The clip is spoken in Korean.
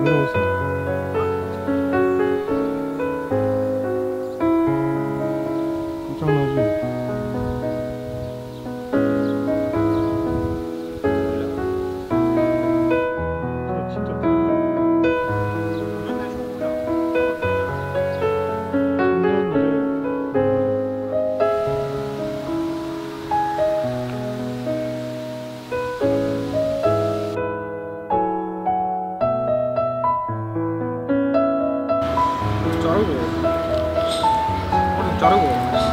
music. 자르고. 머리 자르고.